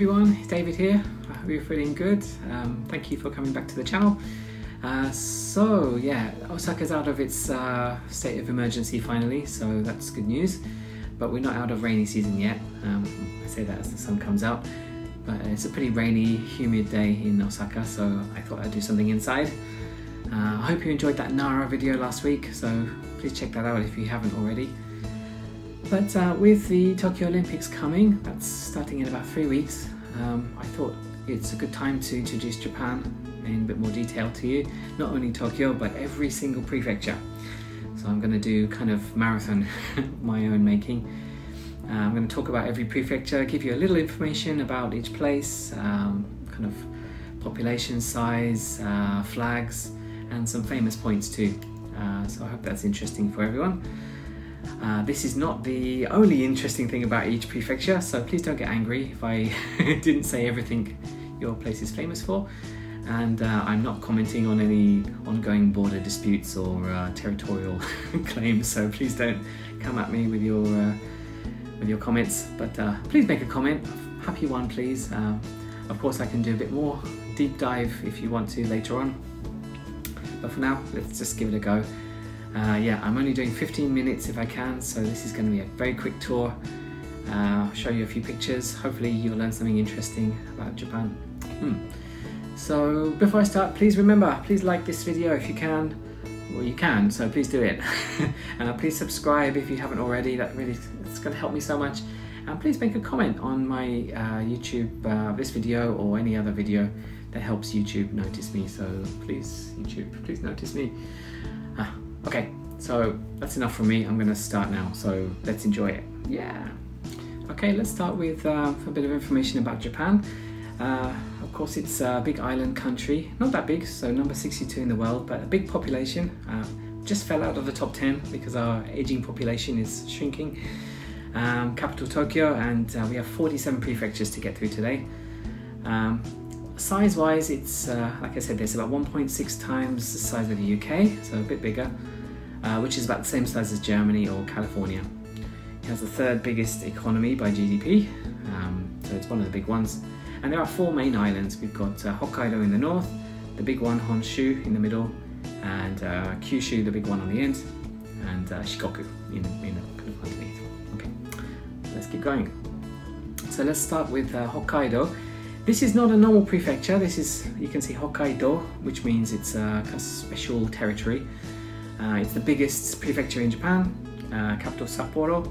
Everyone, David here. I hope you're feeling good. Um, thank you for coming back to the channel. Uh, so yeah, Osaka's out of its uh, state of emergency finally, so that's good news. But we're not out of rainy season yet. Um, I say that as the sun comes out. But it's a pretty rainy, humid day in Osaka, so I thought I'd do something inside. Uh, I hope you enjoyed that Nara video last week, so please check that out if you haven't already. But uh, with the Tokyo Olympics coming, that's starting in about three weeks, um, I thought it's a good time to introduce Japan in a bit more detail to you. Not only Tokyo, but every single prefecture. So I'm going to do kind of marathon my own making. Uh, I'm going to talk about every prefecture, give you a little information about each place, um, kind of population size, uh, flags, and some famous points too. Uh, so I hope that's interesting for everyone. Uh, this is not the only interesting thing about each prefecture, so please don't get angry if I didn't say everything your place is famous for. And uh, I'm not commenting on any ongoing border disputes or uh, territorial claims, so please don't come at me with your uh, with your comments. But uh, please make a comment, happy one, please. of course, I can do a bit more deep dive if you want to later on. But for now, let's just give it a go. Uh, yeah, I'm only doing 15 minutes if I can, so this is going to be a very quick tour. Uh, I'll show you a few pictures. Hopefully you'll learn something interesting about Japan. Hmm. So before I start, please remember, please like this video if you can. Well, you can, so please do it. uh, please subscribe if you haven't already. That really, it's going to help me so much. And please make a comment on my uh, YouTube, uh, this video or any other video that helps YouTube notice me. So please, YouTube, please notice me. Okay, so that's enough for me. I'm going to start now, so let's enjoy it. Yeah. Okay, let's start with uh, a bit of information about Japan. Uh, of course, it's a big island country, not that big, so number 62 in the world, but a big population. Uh, just fell out of the top 10 because our aging population is shrinking. Um, capital Tokyo, and uh, we have 47 prefectures to get through today. Um, size wise, it's uh, like I said, there's about 1.6 times the size of the UK, so a bit bigger uh, which is about the same size as Germany or California. It has the third biggest economy by GDP, um, so it's one of the big ones. And there are four main islands. We've got uh, Hokkaido in the north, the big one Honshu in the middle, and uh, Kyushu, the big one on the end, and uh, Shikoku in, in kind of underneath. Okay, let's keep going. So let's start with uh, Hokkaido. This is not a normal prefecture. This is, you can see Hokkaido, which means it's a special territory. Uh, it's the biggest prefecture in Japan, uh, capital Sapporo,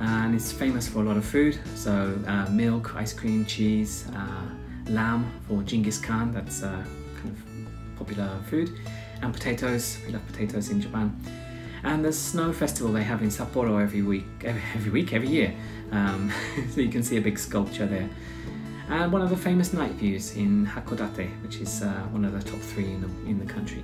and it's famous for a lot of food. So uh, milk, ice cream, cheese, uh, lamb for Genghis Khan, that's uh, kind of popular food, and potatoes, we love potatoes in Japan. And the snow festival they have in Sapporo every week, every, every week, every year. Um, so you can see a big sculpture there. And one of the famous night views in Hakodate, which is uh, one of the top three in the, in the country.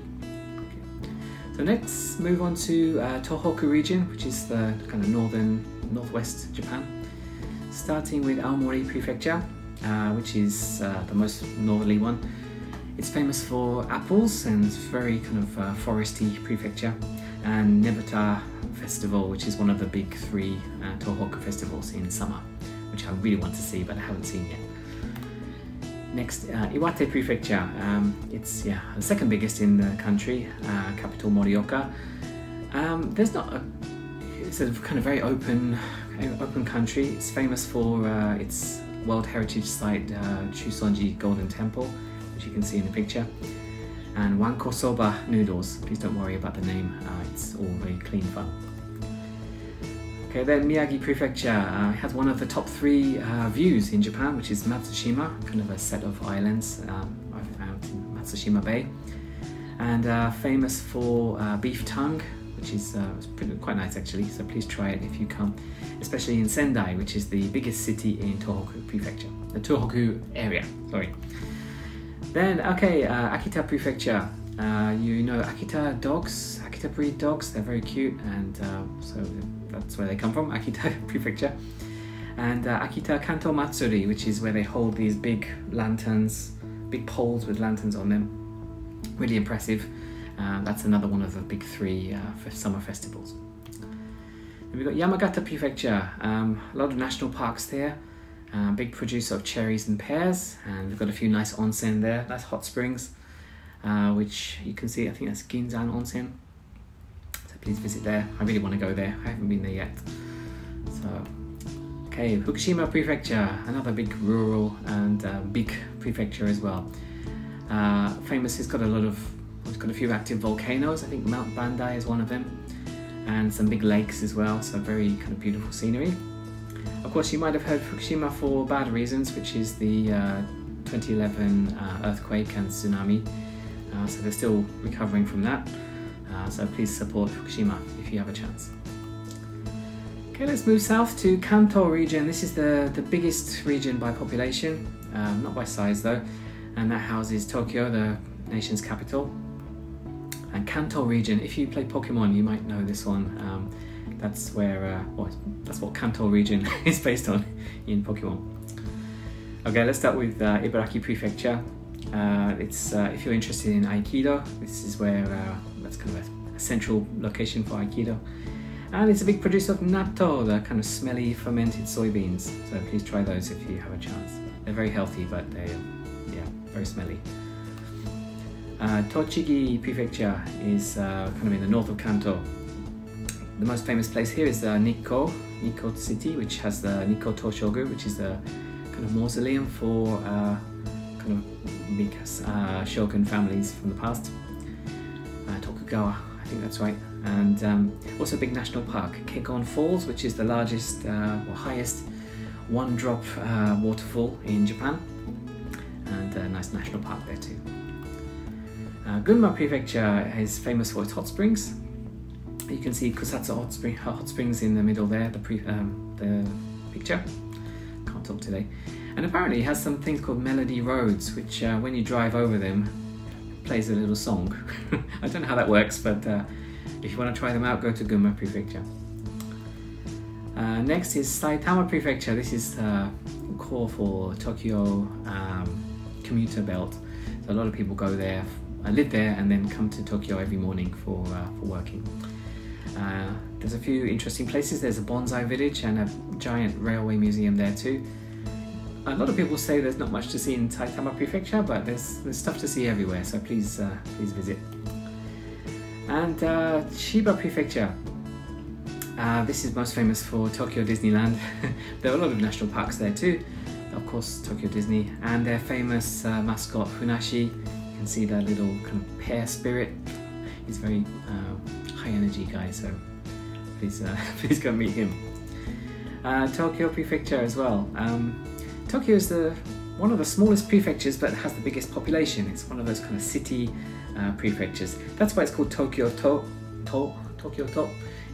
So next, move on to uh, Tohoku region, which is the kind of northern, northwest Japan. Starting with Aomori Prefecture, uh, which is uh, the most northerly one. It's famous for apples and it's very kind of uh, foresty prefecture. And Nebuta Festival, which is one of the big three uh, Tohoku festivals in summer, which I really want to see but I haven't seen yet. Next, uh, Iwate Prefecture. Um, it's yeah the second biggest in the country, uh, capital Morioka. Um, there's not a. It's a kind of very open, open country. It's famous for uh, its World Heritage Site, uh, Chusonji Golden Temple, which you can see in the picture, and Wanko Soba noodles. Please don't worry about the name. Uh, it's all very clean fun. Okay, then Miyagi Prefecture uh, has one of the top three uh, views in Japan, which is Matsushima, kind of a set of islands um, out in Matsushima Bay, and uh, famous for uh, beef tongue, which is uh, pretty, quite nice actually. So please try it if you come, especially in Sendai, which is the biggest city in Tohoku Prefecture, the Tohoku area. Sorry. Then okay, uh, Akita Prefecture. you know Akita dogs, Akita breed dogs. They're very cute, and so that's where they come from, Akita Prefecture. And uh, Akita Kanto Matsuri, which is where they hold these big lanterns, big poles with lanterns on them. Really impressive. Uh, that's another one of the big three uh, summer festivals. we've got Yamagata Prefecture, um, a lot of national parks there. Uh, big producer of cherries and pears, and we've got a few nice onsen there, nice hot springs, uh, which you can see. I think that's Ginzan Onsen. Please visit there. I really want to go there. I haven't been there yet. So, okay, Fukushima Prefecture, another big rural and uh, big prefecture as well. Uh, famous, it's got a lot of, it's got a few active volcanoes. I think Mount Bandai is one of them, and some big lakes as well. So very kind of beautiful scenery. Of course, you might have heard Fukushima for bad reasons, which is the uh, 2011 uh, earthquake and tsunami. Uh, so they're still recovering from that. Uh, so please support Fukushima if you have a chance. Okay, let's move south to Kanto region. This is the, the biggest region by population, um, not by size though, and that houses Tokyo, the nation's capital. And Kanto region, if you play Pokemon, you might know this one. Um, that's where, uh, well, that's what Kanto region is based on in Pokemon. Okay, let's start with uh, Ibaraki Prefecture. Uh, it's uh, if you're interested in Aikido, this is where uh, that's kind of a, central location for Aikido. And it's a big producer of natto, the kind of smelly fermented soybeans. So please try those if you have a chance. They're very healthy, but they're yeah very smelly. Uh, Tochigi Prefecture is uh, kind of in the north of Kanto, the most famous place here is the Nikko, Nikko City, which has the Nikko Toshogu, which is the kind of mausoleum for uh, kind of big uh, shogun families from the past. Uh, Tokugawa, I think that's right. And um, also a big national park, Kegon Falls, which is the largest uh, or highest one drop uh, waterfall in Japan. And a nice national park there too. Gunma Prefecture is famous for its hot springs, you can see Kusatsu Hot, Spring, Hot Springs in the middle there, the, pre, um, the picture. Can't talk today. And apparently it has some things called melody roads, which uh, when you drive over them, plays a little song. I don't know how that works, but uh, if you want to try them out, go to Gunma Prefecture. Uh, next is Saitama Prefecture. This is the core for Tokyo um, commuter belt. So a lot of people go there, uh, live there, and then come to Tokyo every morning for uh, for working. Uh, there's a few interesting places. There's a bonsai village and a giant railway museum there too. A lot of people say there's not much to see in Saitama Prefecture, but there's there's stuff to see everywhere. So please uh, please visit. And uh, Chiba Prefecture. Uh, this is most famous for Tokyo Disneyland. there are a lot of national parks there too. Of course, Tokyo Disney and their famous uh, mascot Funassyi. You can see that little kind of pear spirit. He's a very uh, high energy guy, so please uh, please go meet him. Tokyo Prefecture as well. Um, Tokyo is the one of the smallest prefectures, but has the biggest population. It's one of those kind of city uh, prefectures. That's why it's called Tokyo to, to Tokyo to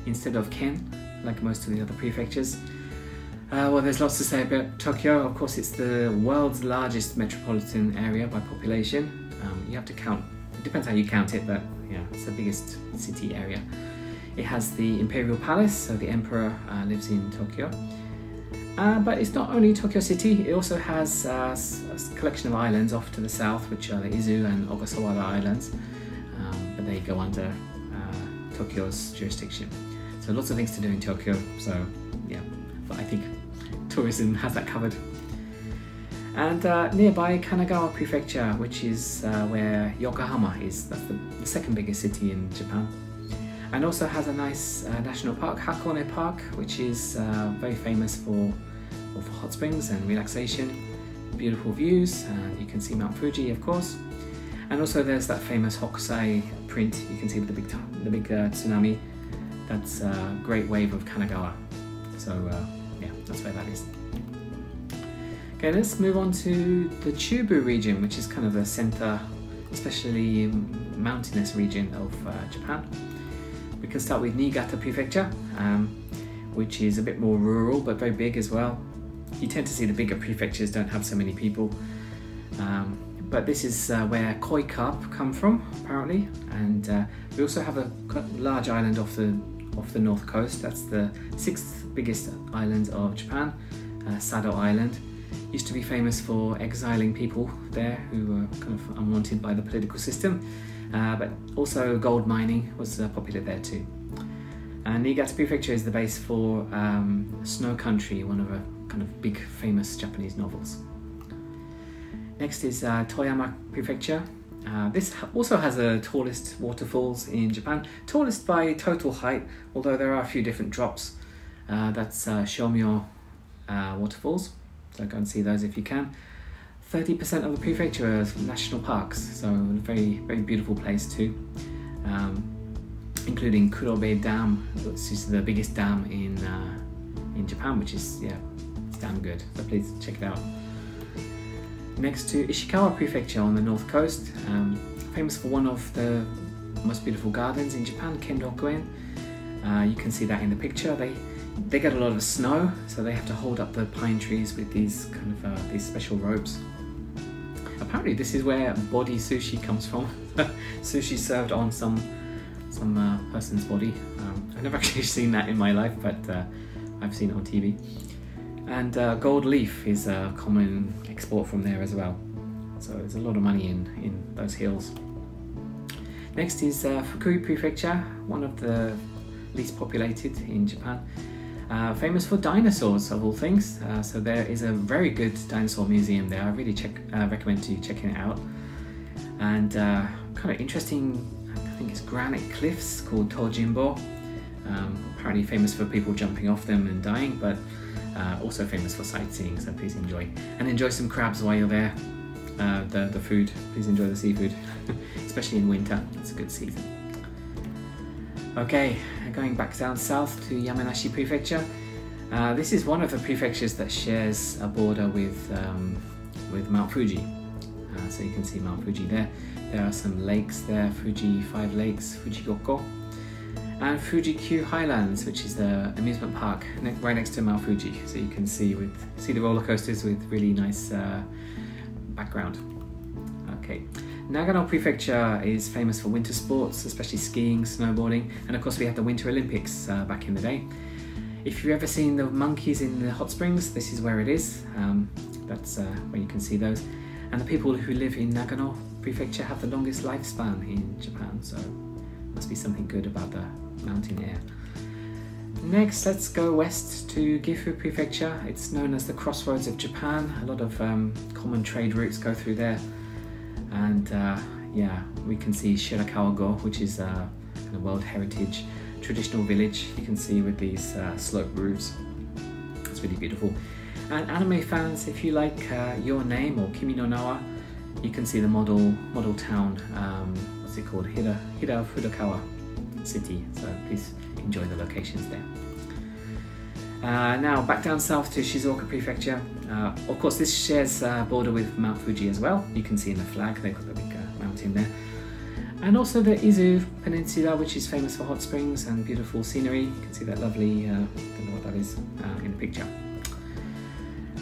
instead of Ken, like most of the other prefectures. Uh, well, there's lots to say about Tokyo. Of course, it's the world's largest metropolitan area by population. Um, you have to count. It depends how you count it, but yeah, it's the biggest city area. It has the Imperial Palace, so the Emperor uh, lives in Tokyo. Uh, but it's not only Tokyo City, it also has uh, a collection of islands off to the south, which are the Izu and Ogasawara Islands, um, but they go under uh, Tokyo's jurisdiction. So lots of things to do in Tokyo, so yeah, but I think tourism has that covered. And uh, nearby Kanagawa Prefecture, which is uh, where Yokohama is, that's the, the, second biggest city in Japan. And also has a nice uh, national park, Hakone Park, which is uh, very famous for, for hot springs and relaxation. Beautiful views, you can see Mount Fuji, of course. And also there's that famous Hokusai print, you can see the big, the big uh, tsunami. That's a great wave of Kanagawa. So uh, yeah, that's where that is. Okay, let's move on to the Chubu region, which is kind of the center, especially mountainous region of uh, Japan. We can start with Niigata Prefecture, um, which is a bit more rural but very big as well. You tend to see the bigger prefectures don't have so many people. Um, but this is uh, where koi carp come from, apparently, and uh, we also have a large island off the off the north coast. That's the sixth biggest island of Japan, uh, Sado Island used to be famous for exiling people there who were kind of unwanted by the political system, uh, but also gold mining was uh, popular there too. And Niigata Prefecture is the base for um, Snow Country, one of a kind of big famous Japanese novels. Next is uh, Toyama Prefecture. Uh, this also has the tallest waterfalls in Japan, tallest by total height, although there are a few different drops. Uh, that's uh, Shomyo uh, waterfalls, so go and see those if you can. 30% of the prefecture is national parks, so a very, very beautiful place too. Um, including Kurobe Dam, which is the biggest dam in uh, in Japan, which is yeah, it's damn good. So please check it out. Next to Ishikawa Prefecture on the north coast, um, famous for one of the most beautiful gardens in Japan, Kenrokuen. Uh, you can see that in the picture. They they get a lot of snow, so they have to hold up the pine trees with these kind of uh, these special ropes. Apparently, this is where body sushi comes from. sushi served on some some uh, person's body. Um, I've never actually seen that in my life, but uh, I've seen it on TV. And uh, gold leaf is a common export from there as well. So there's a lot of money in, in those hills. Next is uh, Fukui Prefecture, one of the least populated in Japan. Uh, famous for dinosaurs of all things. Uh, so there is a very good dinosaur museum there. I really check, uh, recommend you checking it out. And uh, kind of interesting, I think it's granite cliffs called Tojinbo. Um, apparently famous for people jumping off them and dying, but uh, also famous for sightseeing. So please enjoy and enjoy some crabs while you're there. Uh, the the food, please enjoy the seafood, especially in winter. It's a good season. Okay, going back down south to Yamanashi Prefecture. Uh, this is one of the prefectures that shares a border with um, with Mount Fuji. Uh, so you can see Mount Fuji there. There are some lakes there, Fuji Five Lakes, Fujigoko, and Fuji Q Highlands, which is the amusement park right next to Mount Fuji. So you can see with see the roller coasters with really nice uh, background. Okay. Nagano Prefecture is famous for winter sports, especially skiing, snowboarding, and of course we had the Winter Olympics uh, back in the day. If you've ever seen the monkeys in the hot springs, this is where it is. Um, that's uh, where you can see those. And the people who live in Nagano Prefecture have the longest lifespan in Japan, so must be something good about the mountain air. Next, let's go west to Gifu Prefecture. It's known as the crossroads of Japan. A lot of um, common trade routes go through there and uh, yeah, we can see Shirakawa-go, which is a uh, kind of World Heritage traditional village. You can see with these uh, sloped roofs. It's really beautiful. And anime fans, if you like uh, Your Name or Kimi no Na wa, you can see the model model town. Um, what's it called? Hira Hira Furukawa City. So please enjoy the locations there. Uh, now back down south to Shizuoka Prefecture. Uh, of course, this shares uh, border with Mount Fuji as well. You can see in the flag they've got the big uh, mountain there. And also the Izu Peninsula, which is famous for hot springs and beautiful scenery. You can see that lovely, uh, don't know what that is, uh, in the picture.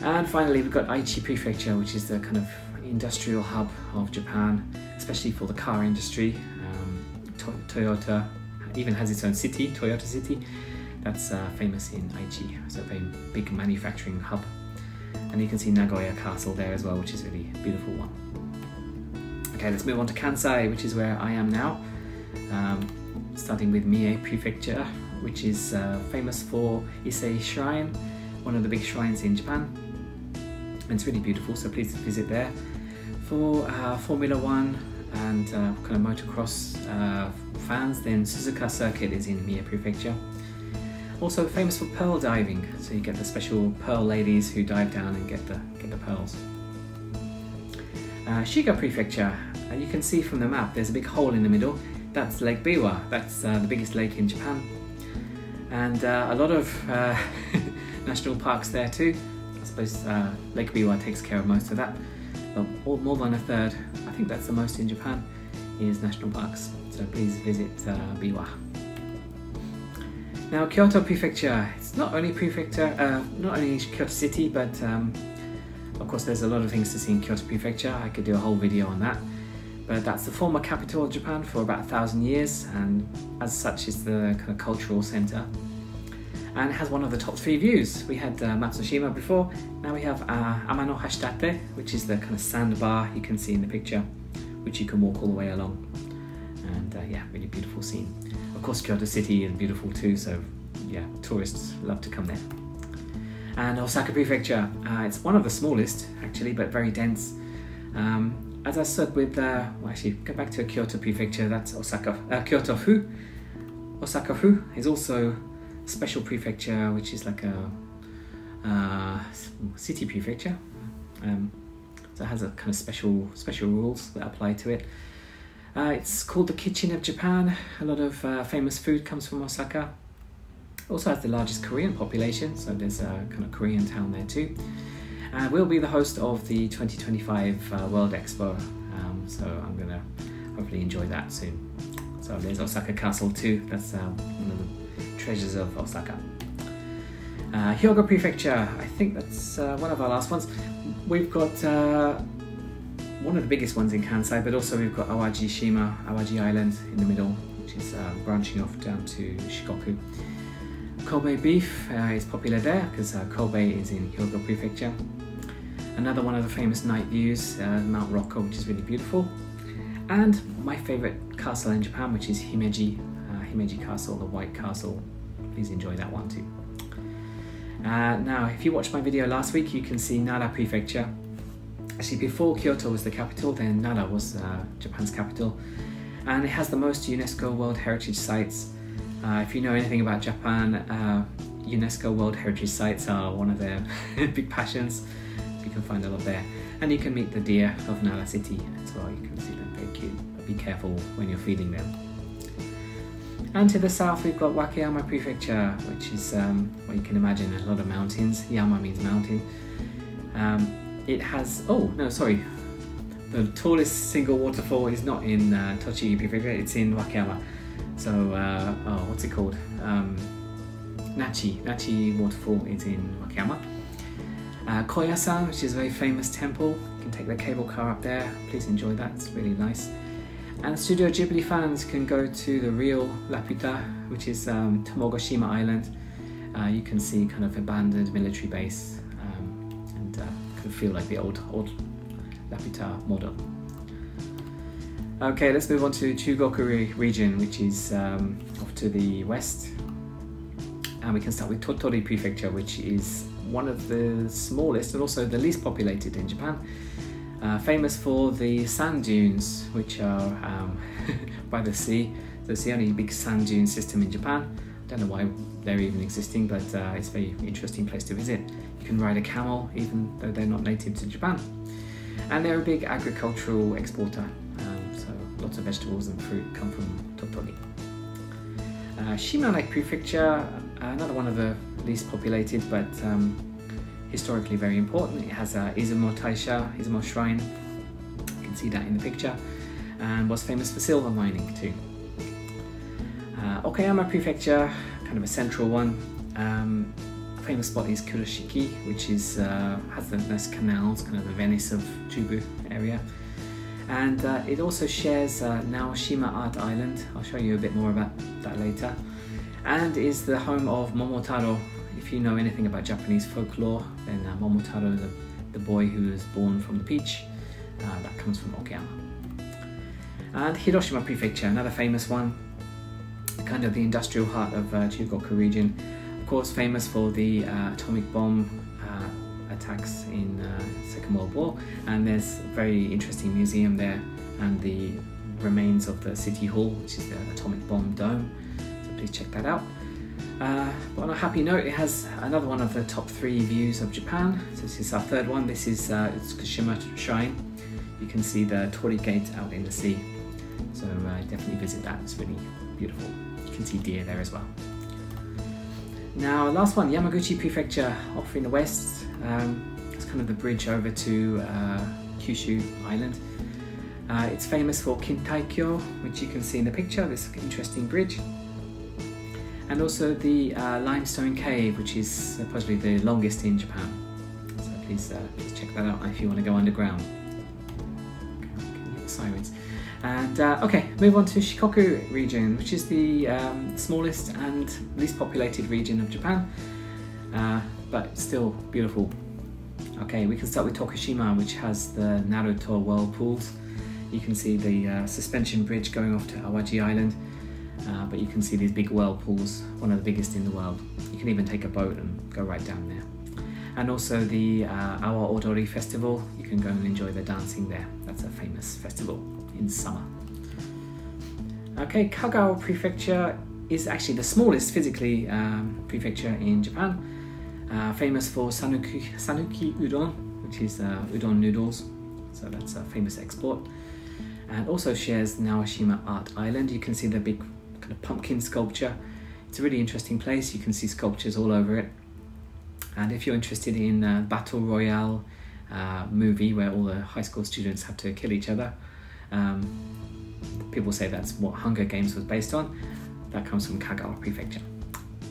And finally, we've got Aichi Prefecture, which is the kind of industrial hub of Japan, especially for the car industry. Um, to Toyota even has its own city, Toyota City that's uh, famous in Aichi, so a very big manufacturing hub. And you can see Nagoya Castle there as well, which is a really beautiful one. Okay, let's move on to Kansai, which is where I am now. Um, starting with Mie Prefecture, which is uh, famous for Ise Shrine, one of the big shrines in Japan. And it's really beautiful, so please visit there. For uh, Formula One and uh, kind of motocross uh, fans, then Suzuka Circuit is in Mie Prefecture. Also famous for pearl diving, so you get the special pearl ladies who dive down and get the, get the pearls. Uh, Shiga Prefecture, uh, you can see from the map there's a big hole in the middle. That's Lake Biwa, that's uh, the biggest lake in Japan. And uh, a lot of uh, national parks there too. I suppose uh, Lake Biwa takes care of most of that. But more than a third, I think that's the most in Japan, is national parks. So please visit Biwa. Now Kyoto Prefecture, it's not only prefecture, uh, not only Kyoto City, but um, of course there's a lot of things to see in Kyoto Prefecture. I could do a whole video on that. But that's the former capital of Japan for about a thousand years, and as such is the kind of cultural centre. And it has one of the top three views. We had uh, Matsushima before, now we have uh, Amano Hashidate, which is the kind of sandbar you can see in the picture, which you can walk all the way along. And uh, yeah, really beautiful scene. Course, Kyoto City is beautiful too, so yeah, tourists love to come there. And Osaka Prefecture, uh, it's one of the smallest actually, but very dense. Um, as I said with, uh, well, actually, go back to Kyoto Prefecture, that's Osaka, uh, Kyoto Fu. Osaka Fu is also a special prefecture, which is like a uh, city prefecture. Um, so it has a kind of special special rules that apply to it. Uh, it's called the Kitchen of Japan. A lot of uh, famous food comes from Osaka. Also has the largest Korean population, so there's a kind of Korean town there too. And we'll be the host of the 2025 uh, World Expo, um, so I'm gonna hopefully enjoy that soon. So there's Osaka Castle too. That's uh, one of the treasures of Osaka. Uh, Hyogo Prefecture, I think that's uh, one of our last ones. We've got uh, one of the biggest ones in Kansai, but also we've got Awaji Shima, Awaji Island in the middle, which is uh, branching off down to Shikoku. Kobe beef uh, is popular there because uh, Kobe is in Hyogo Prefecture. Another one of the famous night views, Mount Rokko, which is really beautiful. And my favorite castle in Japan, which is Himeji, Himeji Castle, the White Castle. Please enjoy that one too. Uh, now, if you watched my video last week, you can see Nara Prefecture. Actually, before Kyoto was the capital, then Nara was uh, Japan's capital. And it has the most UNESCO World Heritage Sites. Uh, if you know anything about Japan, uh, UNESCO World Heritage Sites are one of their big passions. You can find a lot there. And you can meet the deer of Nara City as well. You can see them, very cute. But be careful when you're feeding them. And to the south, we've got Wakayama Prefecture, which is um, what you can imagine a lot of mountains. Yama means mountain. Um, it has, oh no, sorry, the tallest single waterfall is not in uh, Tochigi Prefecture, it's in Wakayama. So, uh, oh, what's it called? Um, Nachi. Nachi waterfall is in Wakayama. Uh, Koyasan, which is a very famous temple. You can take the cable car up there. Please enjoy that, it's really nice. And Studio Ghibli fans can go to the real Laputa, which is um, Tomogashima Island. Uh, you can see kind of abandoned military base feel like the old old Laputa model. Okay, let's move on to Chugoku region, which is um, off to the west. And we can start with Tottori Prefecture, which is one of the smallest and also the least populated in Japan. Uh, famous for the sand dunes, which are um, by the sea. So it's the only big sand dune system in Japan. I Don't know why they're even existing, but uh, it's a very interesting place to visit. You can ride a camel, even though they're not native to Japan. And they're a big agricultural exporter, um, so lots of vegetables and fruit come from Tottori. Uh, Shimane Prefecture, another one of the least populated, but um, historically very important. It has a Izumo Taisha, Izumo Shrine. You can see that in the picture. And was famous for silver mining too. Uh, Okayama Prefecture, kind of a central one. Um, famous spot is Kurashiki, which is uh, has the nice canals, kind of the Venice of Chubu area. And uh, it also shares uh, Naoshima Art Island. I'll show you a bit more about that later. And is the home of Momotaro, if you know anything about Japanese folklore, then uh, Momotaro, the, the boy who was born from the peach, uh, that comes from Okayama. And Hiroshima Prefecture, another famous one, kind of the industrial heart of uh, Chugoku region. Of course, famous for the uh, atomic bomb uh, attacks in uh, Second World War, and there's a very interesting museum there, and the remains of the city hall, which is the atomic bomb dome. So please check that out. Uh, but on a happy note, it has another one of the top three views of Japan. So this is our third one. This is uh, Shrine. You can see the Torii Gate out in the sea. So uh, definitely visit that. It's really beautiful. You can see deer there as well. Now, last one, Yamaguchi Prefecture, off in the west. Um, it's kind of the bridge over to uh, Kyushu Island. Uh, it's famous for Kintaikyo, which you can see in the picture, this interesting bridge and also the uh, limestone cave, which is supposedly the longest in Japan. So please, uh, please check that out if you want to go underground. Sirens. And uh, okay, move on to Shikoku region, which is the um, smallest and least populated region of Japan, uh, but still beautiful. Okay, we can start with Tokushima, which has the Naruto whirlpools. You can see the uh, suspension bridge going off to Awaji Island uh, but you can see these big whirlpools, one of the biggest in the world. You can even take a boat and go right down there. and also the uh, Awa Odori Festival. You can go and enjoy the dancing there. That's a famous festival in summer. Okay, Kagawa Prefecture is actually the smallest physically um, prefecture in Japan. Uh, famous for Sanuki, Sanuki Udon, which is uh, udon noodles. So that's a famous export. And also shares Naoshima Art Island. You can see the big kind of pumpkin sculpture. It's a really interesting place. You can see sculptures all over it. And if you're interested in a battle royale uh, movie where all the high school students have to kill each other, um, people say that's what Hunger Games was based on. That comes from Kagawa Prefecture,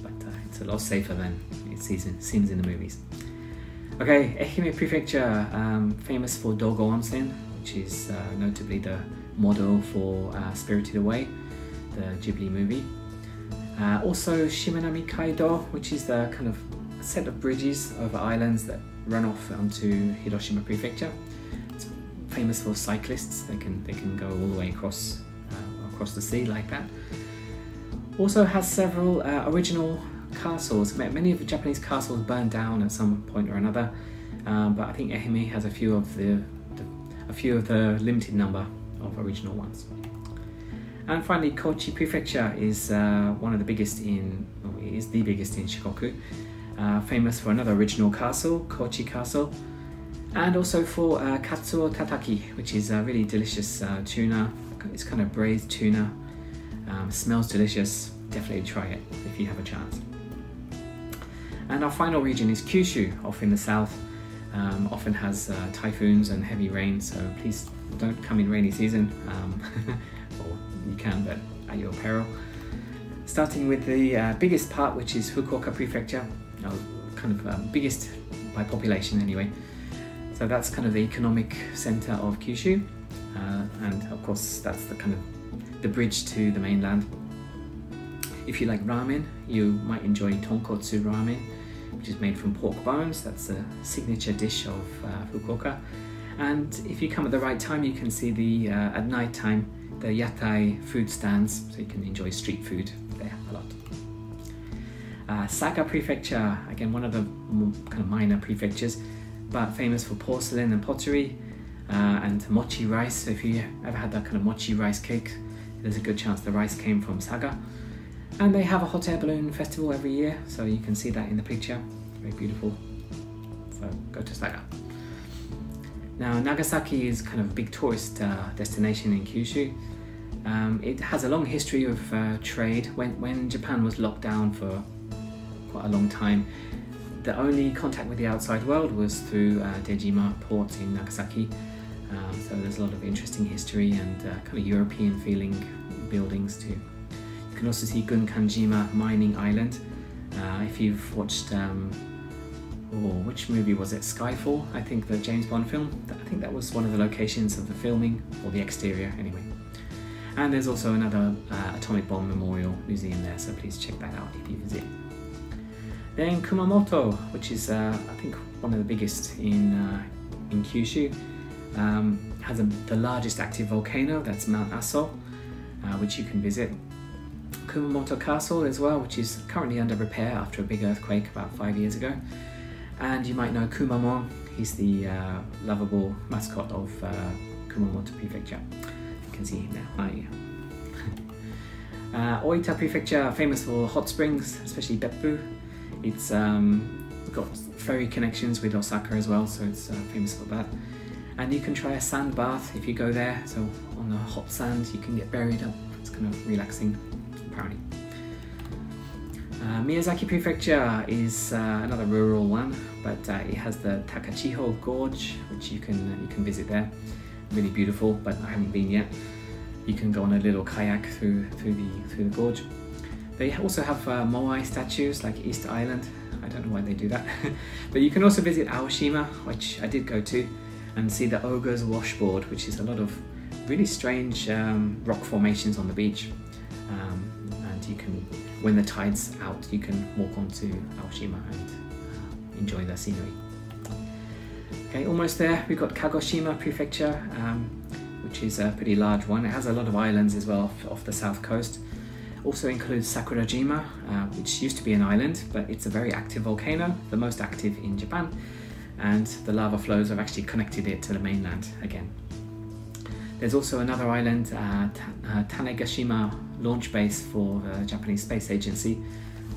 but uh, it's a lot safer than it seems in the movies. Okay, Ehime Prefecture, um, famous for Dogo Onsen, which is uh, notably the model for uh, Spirited Away, the Ghibli movie. Uh, also Shimanami Kaido, which is the kind of set of bridges over islands that run off onto Hiroshima Prefecture. Famous for cyclists; they can they can go all the way across uh, across the sea like that. Also has several uh, original castles. Many of the Japanese castles burned down at some point or another, um, but I think Ehime has a few of the, the, a few of the limited number of original ones. And finally, Kochi Prefecture is uh, one of the biggest in, is the biggest in Shikoku. Uh, famous for another original castle, Kochi Castle, and also for uh, katsuo tataki, which is a really delicious uh, tuna. It's kind of braised tuna. Um, smells delicious. Definitely try it if you have a chance. And our final region is Kyushu, off in the south. Um, often has uh, typhoons and heavy rain, so please don't come in rainy season. Um, or you can, but at your peril. Starting with the uh, biggest part, which is Fukuoka Prefecture, kind of um, biggest by population anyway. So that's kind of the economic center of Kyushu, uh, and of course that's the kind of the bridge to the mainland. If you like ramen, you might enjoy tonkotsu ramen, which is made from pork bones. That's a signature dish of uh, Fukuoka. And if you come at the right time, you can see the uh, at night time the yatai food stands, so you can enjoy street food there a lot. Uh, Saga Prefecture, again one of the kind of minor prefectures, but famous for porcelain and pottery, uh, and mochi rice. So if you ever had that kind of mochi rice cake, there's a good chance the rice came from Saga. And they have a hot air balloon festival every year, so you can see that in the picture. Very beautiful. So go to Saga. Now, Nagasaki is kind of a big tourist uh, destination in Kyushu. Um, it has a long history of uh, trade. When, when Japan was locked down for quite a long time, the only contact with the outside world was through uh, Dejima port in Nagasaki. Um, so there's a lot of interesting history and uh, kind of European feeling buildings too You can also see Gunkanjima Mining Island. Uh, if you've watched, um, oh, which movie was it? Skyfall, I think the James Bond film. I think that was one of the locations of the filming, or the exterior anyway. And there's also another uh, atomic bomb memorial museum there, so please check that out if you visit. Then Kumamoto, which is uh, I think one of the biggest in uh, in Kyushu, um, has a, the largest active volcano. That's Mount Aso, uh, which you can visit. Kumamoto Castle as well, which is currently under repair after a big earthquake about five years ago. And you might know Kumamon, he's the uh, lovable mascot of uh, Kumamoto Prefecture. You can see him there. Hi. uh, Oita Prefecture, famous for hot springs, especially Beppu. It's um, got ferry connections with Osaka as well, so it's uh, famous for that. And you can try a sand bath if you go there. So on the hot sand, you can get buried up. It's kind of relaxing apparently. Uh, Miyazaki Prefecture is uh, another rural one, but uh, it has the Takachiho Gorge, which you can you can visit there. Really beautiful, but I haven't been yet. You can go on a little kayak through through the through the gorge. They also have uh, moai statues like East Island. I don't know why they do that, but you can also visit Aoshima, which I did go to, and see the Ogre's Washboard, which is a lot of really strange um, rock formations on the beach. Um, you can, when the tide's out, you can walk onto Aoshima and uh, enjoy the scenery. Okay, almost there. We've got Kagoshima Prefecture, um, which is a pretty large one. It has a lot of islands as well off the south coast. Also includes Sakurajima, uh, which used to be an island, but it's a very active volcano, the most active in Japan, and the lava flows have actually connected it to the mainland again. There's also another island, uh, uh, Tanegashima launch base for the Japanese Space Agency.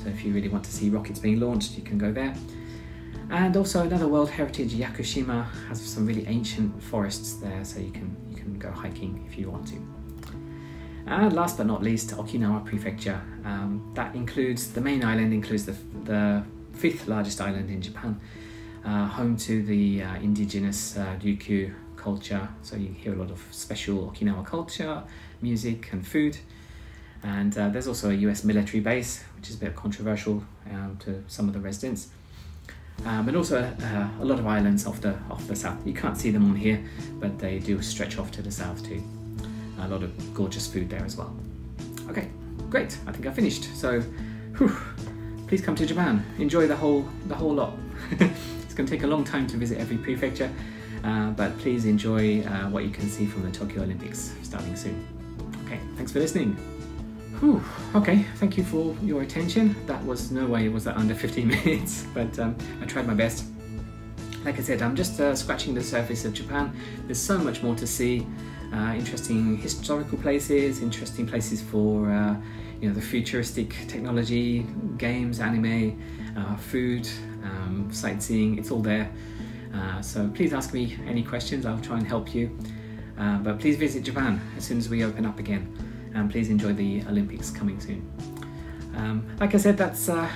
So if you really want to see rockets being launched, you can go there. And also another World Heritage, Yakushima, has some really ancient forests there, so you can you can go hiking if you want to. And last but not least, Okinawa Prefecture. Um, that includes the main island, includes the, the fifth largest island in Japan, uh, home to the uh, indigenous uh, Ryukyu culture. So you hear a lot of special Okinawa culture, music, and food. And uh, there's also a US military base, which is a bit controversial um, to some of the residents. Um, and also uh, a lot of islands off the off the south. You can't see them on here, but they do stretch off to the south too. A lot of gorgeous food there as well. Okay, great. I think I finished. So, whew, please come to Japan. Enjoy the whole the whole lot. it's going to take a long time to visit every prefecture, uh, but please enjoy uh, what you can see from the Tokyo Olympics starting soon. Okay, thanks for listening. Whew, okay, thank you for your attention. That was no way it was that under 15 minutes, but um, I tried my best. Like I said, I'm just uh, scratching the surface of Japan. There's so much more to see. Uh, interesting historical places, interesting places for uh, you know the futuristic technology, games, anime, uh, food, um, sightseeing. It's all there. Uh, so please ask me any questions. I'll try and help you. Uh, but please visit Japan as soon as we open up again, and please enjoy the Olympics coming soon. Um, like I said, that's uh,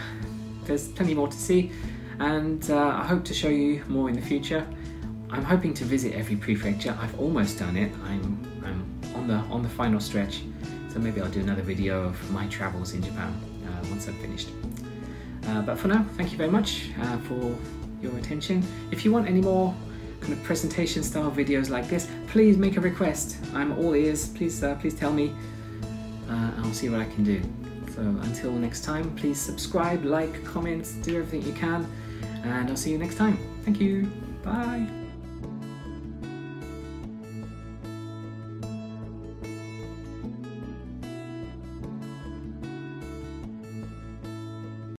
there's plenty more to see, and I hope to show you more in the future. I'm hoping to visit every prefecture. I've almost done it. I'm, I'm on the on the final stretch, so maybe I'll do another video of my travels in Japan uh, once I've finished. Uh, but for now, thank you very much uh, for your attention. If you want any more kind of presentation style videos like this, please make a request. I'm all ears. Please, uh, please tell me. Uh, I'll see what I can do. So until next time, please subscribe, like, comment, do everything you can, and I'll see you next time. Thank you. Bye.